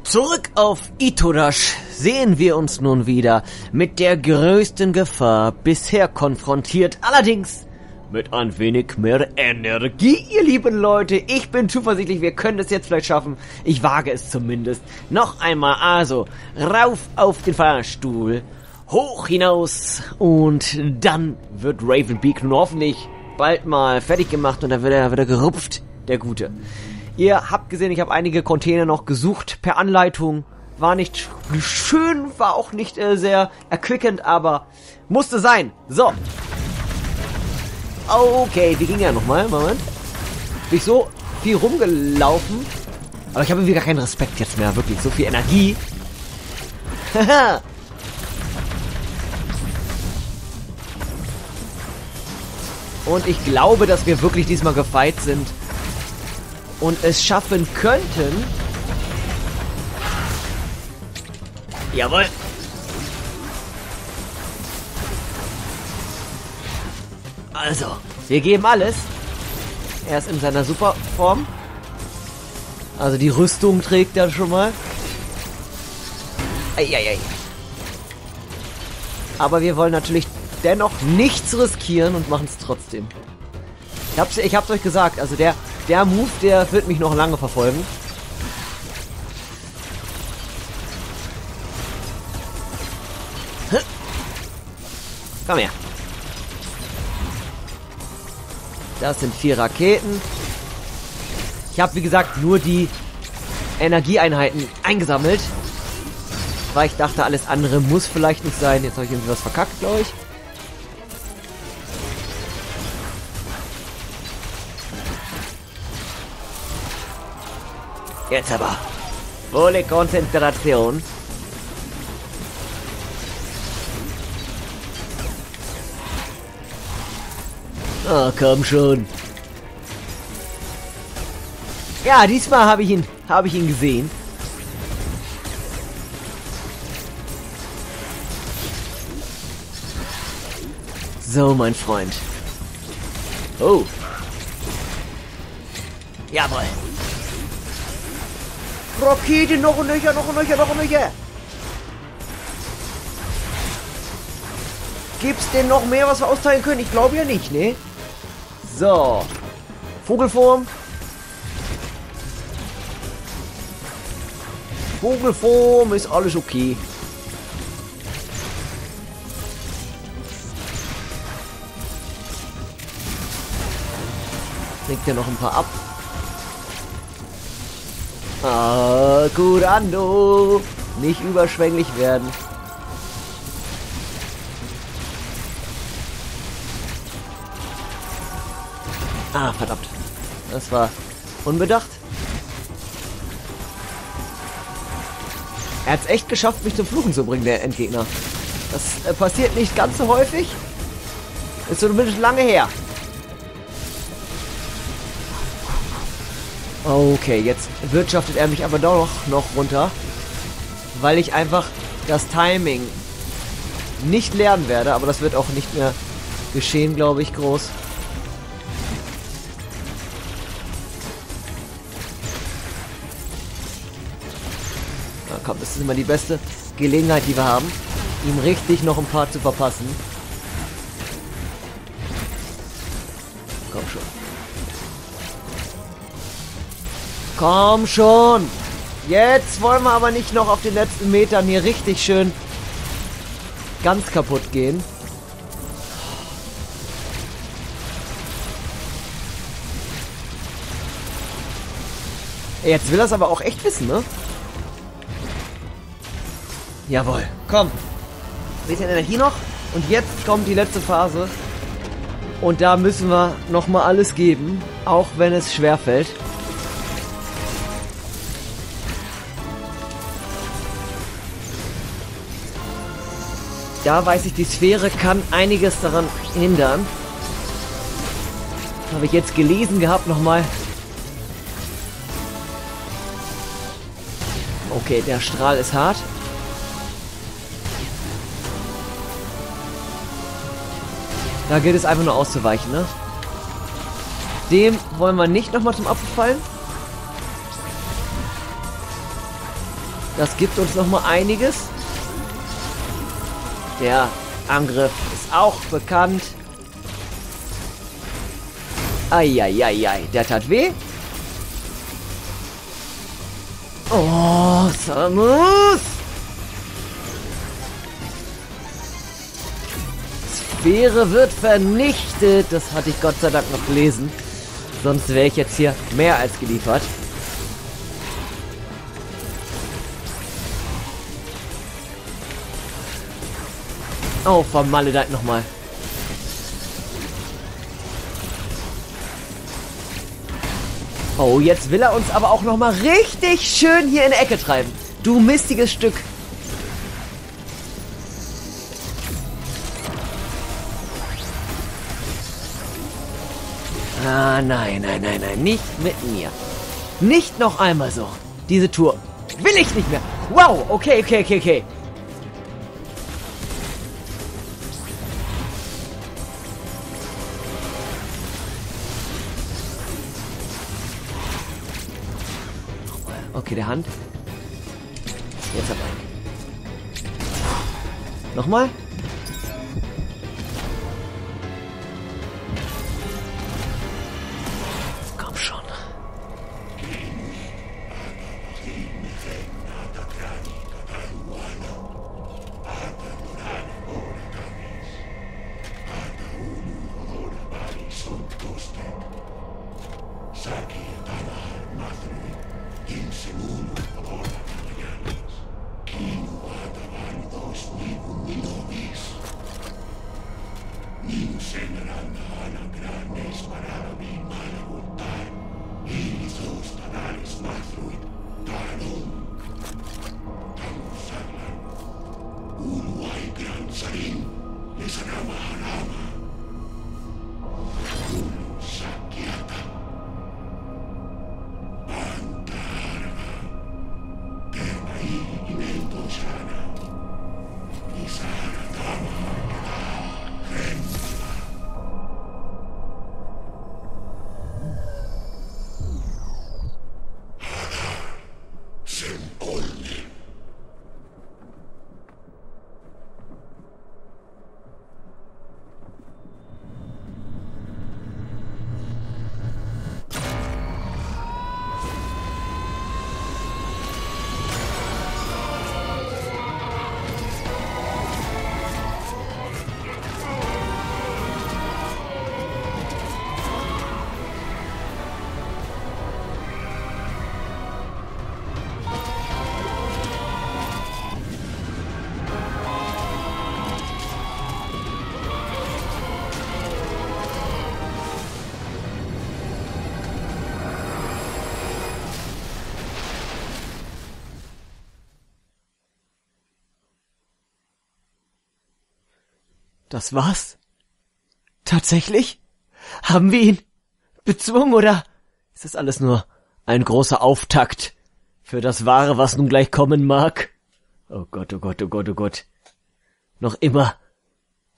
Zurück auf Itodash sehen wir uns nun wieder mit der größten Gefahr bisher konfrontiert. Allerdings mit ein wenig mehr Energie, ihr lieben Leute. Ich bin zuversichtlich, wir können es jetzt vielleicht schaffen. Ich wage es zumindest. Noch einmal, also, rauf auf den Fahrstuhl, hoch hinaus und dann wird Ravenbeak nun hoffentlich bald mal fertig gemacht und dann wird er wieder gerupft, der Gute. Ihr habt gesehen, ich habe einige Container noch gesucht per Anleitung. War nicht schön, war auch nicht äh, sehr erquickend, aber musste sein. So, Okay, wie ging er nochmal? Moment. Bin ich so viel rumgelaufen. Aber ich habe irgendwie gar keinen Respekt jetzt mehr. Wirklich, so viel Energie. Und ich glaube, dass wir wirklich diesmal gefeit sind. Und es schaffen könnten. Jawohl. Also, wir geben alles. Er ist in seiner Superform. Also die Rüstung trägt er schon mal. Eieiei. Aber wir wollen natürlich dennoch nichts riskieren und machen es trotzdem. Ich hab's, ich hab's euch gesagt, also der, der Move, der wird mich noch lange verfolgen. Komm her. Das sind vier Raketen. Ich habe, wie gesagt, nur die Energieeinheiten eingesammelt. Weil ich dachte, alles andere muss vielleicht nicht sein. Jetzt habe ich irgendwie was verkackt, glaube ich. Jetzt aber. Volle Konzentration. Oh, komm schon. Ja, diesmal habe ich ihn, habe ich ihn gesehen. So, mein Freund. Oh. Jawohl. Rakete, noch ein Löcher, noch ein Löcher, noch ein Löcher. Gibt's denn noch mehr, was wir austeilen können? Ich glaube ja nicht, ne? So. Vogelform. Vogelform ist alles okay. Legt ja noch ein paar ab. Ah, Curando. Nicht überschwänglich werden. Ah, verdammt. Das war unbedacht. Er hat es echt geschafft, mich zum Fluchen zu bringen, der Endgegner. Das äh, passiert nicht ganz so häufig. Ist zumindest lange her. Okay, jetzt wirtschaftet er mich aber doch noch runter. Weil ich einfach das Timing nicht lernen werde. Aber das wird auch nicht mehr geschehen, glaube ich, groß. Na komm, das ist immer die beste Gelegenheit, die wir haben. Ihm richtig noch ein paar zu verpassen. Komm schon. Jetzt wollen wir aber nicht noch auf den letzten Metern hier richtig schön ganz kaputt gehen. Jetzt will er es aber auch echt wissen, ne? Jawohl. Komm. Bisschen Energie noch. Und jetzt kommt die letzte Phase. Und da müssen wir nochmal alles geben. Auch wenn es schwer fällt. Da weiß ich, die Sphäre kann einiges daran hindern. Habe ich jetzt gelesen gehabt nochmal. Okay, der Strahl ist hart. Da gilt es einfach nur auszuweichen, ne? Dem wollen wir nicht nochmal zum Opfer fallen. Das gibt uns nochmal einiges. Der Angriff ist auch bekannt. Eieiei, der tat weh. Oh, Samus! Sphäre wird vernichtet. Das hatte ich Gott sei Dank noch gelesen. Sonst wäre ich jetzt hier mehr als geliefert. Oh, vermaledeit nochmal. Oh, jetzt will er uns aber auch nochmal richtig schön hier in die Ecke treiben. Du mistiges Stück. Ah, nein, nein, nein, nein, nicht mit mir. Nicht noch einmal so. Diese Tour will ich nicht mehr. Wow, okay, okay, okay, okay. Okay, der Hand. Jetzt aber. Nochmal. Das war's? Tatsächlich? Haben wir ihn bezwungen oder ist das alles nur ein großer Auftakt für das Wahre, was nun gleich kommen mag? Oh Gott, oh Gott, oh Gott, oh Gott. Noch immer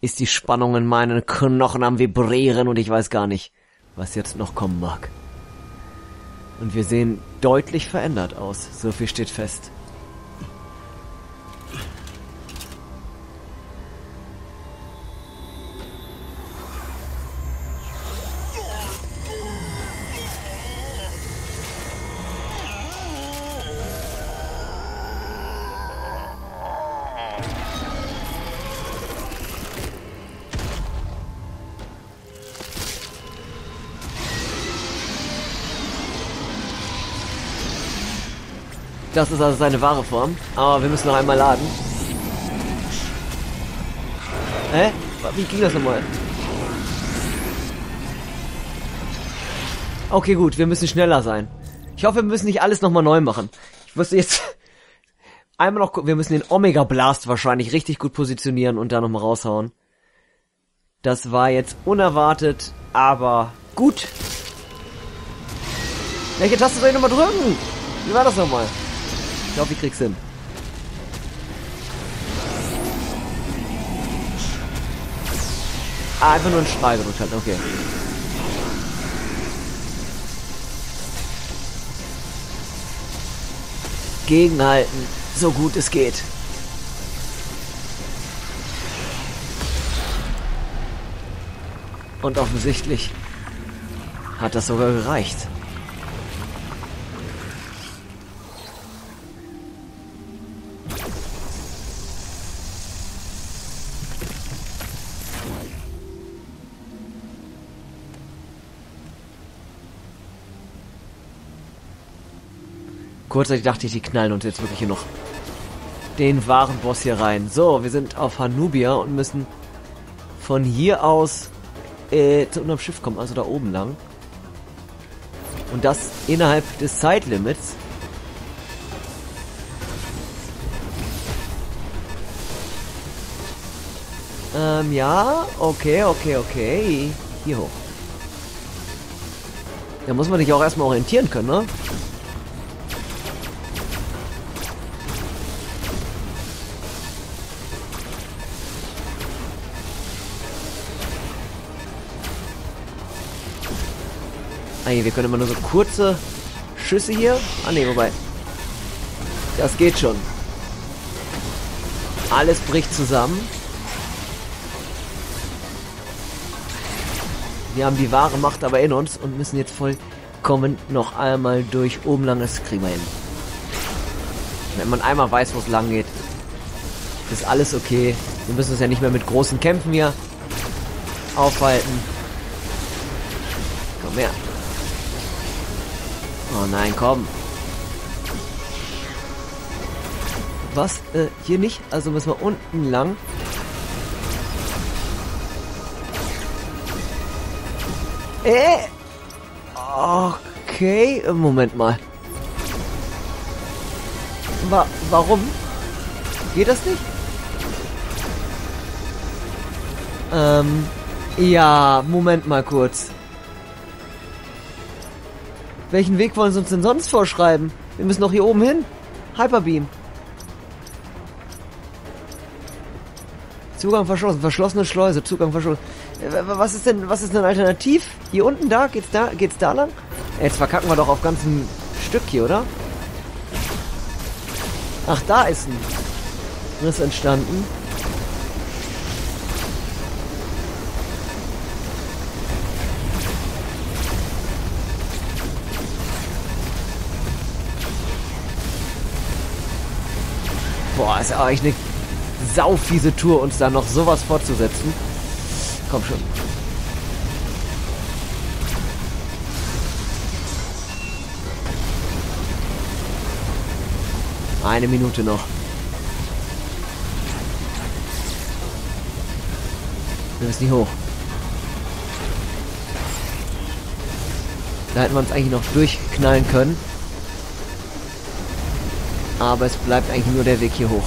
ist die Spannung in meinen Knochen am Vibrieren und ich weiß gar nicht, was jetzt noch kommen mag. Und wir sehen deutlich verändert aus, so viel steht fest. Das ist also seine wahre Form. Aber wir müssen noch einmal laden. Hä? Wie ging das nochmal? Okay, gut, wir müssen schneller sein. Ich hoffe, wir müssen nicht alles nochmal neu machen. Ich wusste jetzt einmal noch, wir müssen den Omega Blast wahrscheinlich richtig gut positionieren und da nochmal raushauen. Das war jetzt unerwartet, aber gut. Welche Taste soll ich nochmal drücken? Wie war das nochmal? Ich glaube, ich krieg's hin. Ah, einfach nur ein Strahl gedrückt halt, okay. Gegenhalten, so gut es geht. Und offensichtlich hat das sogar gereicht. Kurzzeitig dachte ich, die knallen uns jetzt wirklich hier noch den wahren Boss hier rein. So, wir sind auf Hanubia und müssen von hier aus äh, zu unserem Schiff kommen, also da oben lang. Und das innerhalb des Zeitlimits. Ähm, ja, okay, okay, okay. Hier hoch. Da muss man sich auch erstmal orientieren können, ne? Hey, wir können immer nur so kurze Schüsse hier. Ah ne, wobei. Das geht schon. Alles bricht zusammen. Wir haben die wahre Macht aber in uns und müssen jetzt vollkommen noch einmal durch oben lang. Das kriegen wir hin. Wenn man einmal weiß, wo es lang geht, ist alles okay. Wir müssen uns ja nicht mehr mit großen Kämpfen hier aufhalten. Komm her. Oh nein, komm. Was? Äh, hier nicht? Also müssen wir unten lang. Äh! Okay, Moment mal. Wa warum? Geht das nicht? Ähm, ja, Moment mal kurz. Welchen Weg wollen sie uns denn sonst vorschreiben? Wir müssen doch hier oben hin. Hyperbeam. Zugang verschlossen, verschlossene Schleuse, Zugang verschlossen. Äh, Was ist denn, was ist denn alternativ? Hier unten da? Geht's da, geht's da lang? Jetzt verkacken wir doch auf ganzem Stück hier, oder? Ach, da ist ein Riss entstanden. Boah, ist eigentlich eine saufiese Tour, uns da noch sowas fortzusetzen. Komm schon. Eine Minute noch. Wir müssen hier hoch. Da hätten wir uns eigentlich noch durchknallen können. Aber es bleibt eigentlich nur der Weg hier hoch.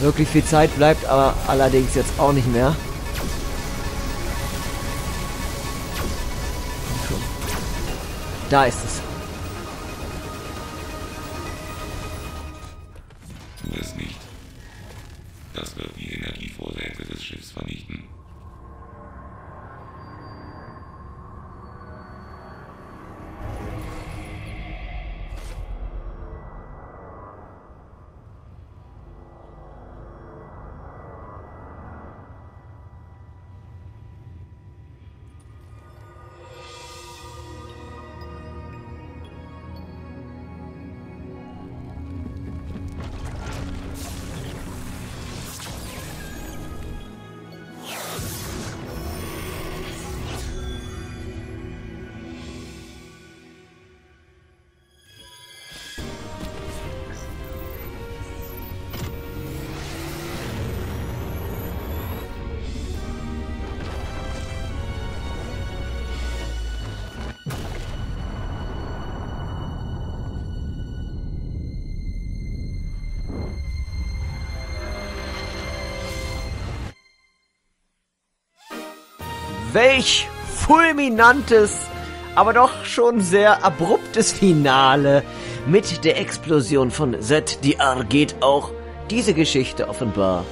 Wirklich viel Zeit bleibt aber allerdings jetzt auch nicht mehr. Da ist es. Welch fulminantes, aber doch schon sehr abruptes Finale. Mit der Explosion von ZDR geht auch diese Geschichte offenbar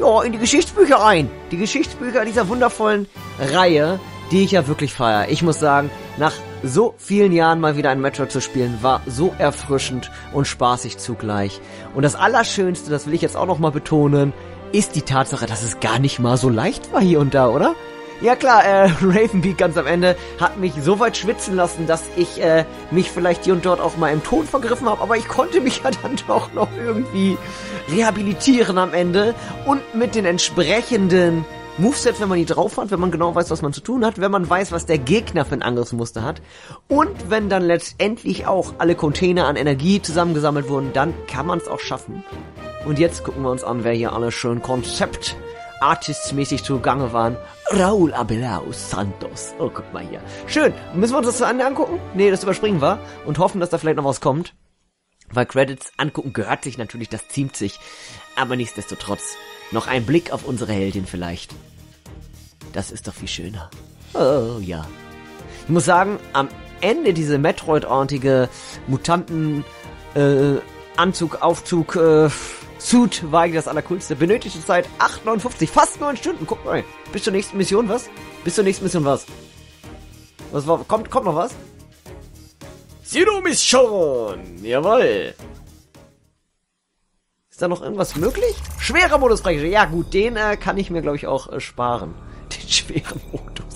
ja, in die Geschichtsbücher ein. Die Geschichtsbücher dieser wundervollen Reihe, die ich ja wirklich feiere. Ich muss sagen, nach so vielen Jahren mal wieder ein Metroid zu spielen, war so erfrischend und spaßig zugleich. Und das Allerschönste, das will ich jetzt auch nochmal betonen, ist die Tatsache, dass es gar nicht mal so leicht war hier und da, oder? Ja klar, äh, Ravenbeak ganz am Ende hat mich so weit schwitzen lassen, dass ich äh, mich vielleicht hier und dort auch mal im Ton vergriffen habe, aber ich konnte mich ja dann doch noch irgendwie rehabilitieren am Ende und mit den entsprechenden Moveset, wenn man die drauf hat, wenn man genau weiß, was man zu tun hat, wenn man weiß, was der Gegner für ein Angriffsmuster hat und wenn dann letztendlich auch alle Container an Energie zusammengesammelt wurden, dann kann man es auch schaffen. Und jetzt gucken wir uns an, wer hier alle schön Konzept artistsmäßig zugange waren. Raul Abelao Santos. Oh, guck mal hier. Schön. Müssen wir uns das zu Ende angucken? Nee, das überspringen wir und hoffen, dass da vielleicht noch was kommt. Weil Credits angucken gehört sich natürlich, das ziemt sich. Aber nichtsdestotrotz, noch ein Blick auf unsere Heldin vielleicht. Das ist doch viel schöner. Oh ja. Ich muss sagen, am Ende diese Metroid-artige Mutanten äh, Aufzug, äh, Suit war eigentlich das Allercoolste. Benötigte Zeit 8,59, fast 9 Stunden. Guck mal, bis zur nächsten Mission was? Bis zur nächsten Mission was? Was war, kommt, kommt noch was? Zero Mission! Jawoll! Ist da noch irgendwas möglich? Schwerer Modus freigeschaltet. Ja gut, den äh, kann ich mir glaube ich auch äh, sparen. Den schweren Modus.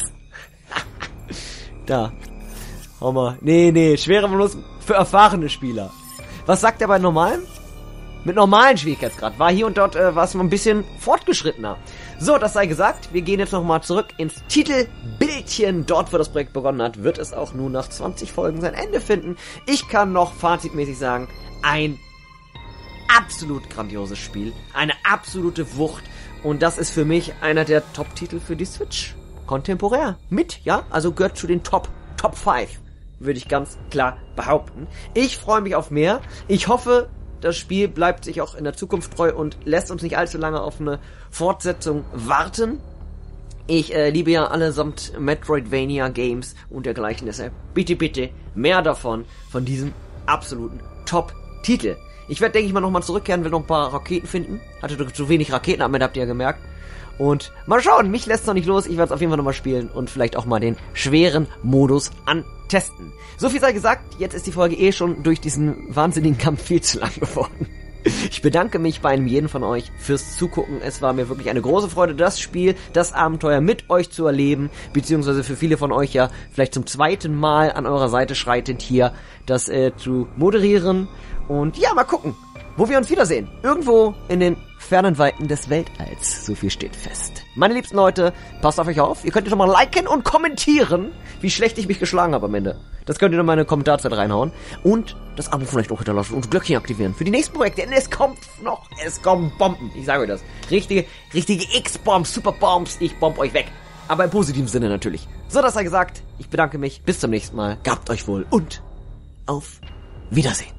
da. Hau mal. Nee, nee, schwerer Modus für erfahrene Spieler. Was sagt er bei normalem? Mit normalen Schwierigkeitsgrad. War hier und dort äh, war es mal ein bisschen fortgeschrittener. So, das sei gesagt. Wir gehen jetzt nochmal zurück ins Titelbildchen. Dort, wo das Projekt begonnen hat, wird es auch nun nach 20 Folgen sein Ende finden. Ich kann noch fazitmäßig sagen, ein absolut grandioses Spiel. Eine absolute Wucht. Und das ist für mich einer der Top-Titel für die Switch. Kontemporär. Mit, ja? Also gehört zu den Top, Top 5. Würde ich ganz klar behaupten. Ich freue mich auf mehr. Ich hoffe, das Spiel bleibt sich auch in der Zukunft treu und lässt uns nicht allzu lange auf eine Fortsetzung warten. Ich äh, liebe ja allesamt Metroidvania Games und dergleichen, deshalb bitte, bitte mehr davon, von diesem absoluten Top-Titel. Ich werde, denke ich mal, nochmal zurückkehren, will noch ein paar Raketen finden. Hatte zu wenig Raketen am Ende, habt ihr ja gemerkt. Und mal schauen, mich lässt noch nicht los. Ich werde es auf jeden Fall nochmal spielen und vielleicht auch mal den schweren Modus antesten. So viel sei gesagt, jetzt ist die Folge eh schon durch diesen wahnsinnigen Kampf viel zu lang geworden. Ich bedanke mich bei einem jeden von euch fürs Zugucken. Es war mir wirklich eine große Freude, das Spiel, das Abenteuer mit euch zu erleben, beziehungsweise für viele von euch ja vielleicht zum zweiten Mal an eurer Seite schreitend hier das äh, zu moderieren. Und ja, mal gucken, wo wir uns wiedersehen. Irgendwo in den fernen Weiten des Weltalls. So viel steht fest. Meine liebsten Leute, passt auf euch auf. Ihr könnt schon mal liken und kommentieren, wie schlecht ich mich geschlagen habe am Ende. Das könnt ihr in meine Kommentarzeit reinhauen. Und das Abo vielleicht auch hinterlassen und Glöckchen aktivieren für die nächsten Projekte. Denn es kommt noch, es kommen Bomben. Ich sage euch das. Richtige, richtige X-Bombs, Super-Bombs. Ich bomb euch weg. Aber im positiven Sinne natürlich. So, das sei gesagt. Ich bedanke mich. Bis zum nächsten Mal. Gabt euch wohl und auf Wiedersehen.